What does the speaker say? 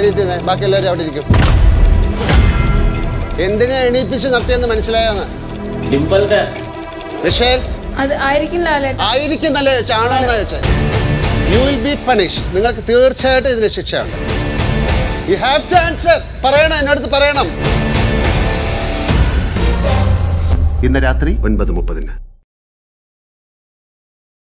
എണീറ്റ് നിന്നേ. ബാക്കി എല്ലാവരും അവിടെ ഇരിക്കും. എന്തിനാ എണീപ്പിച്ച് നടത്തിയെന്ന് മനസ്സിലായെന്ന്? ഡിംപിളിന്റെ മിഷേൽ? അത് ആയിരിക്കും ലാലേട്ട ആയിരിക്കും നല്ല ചാണെന്ന് വെച്ചാൽ യു വിൽ ബി പണിഷ് നിങ്ങൾക്ക് തീർച്ചയായിട്ടും ഇതിന് ശിക്ഷയുണ്ട് യു ഹാവ് ടു ആൻസർ പറയണം എന്നടുത്ത് പറയണം. ഇന്ന് രാത്രി ഒൻപത് മുപ്പതിന്.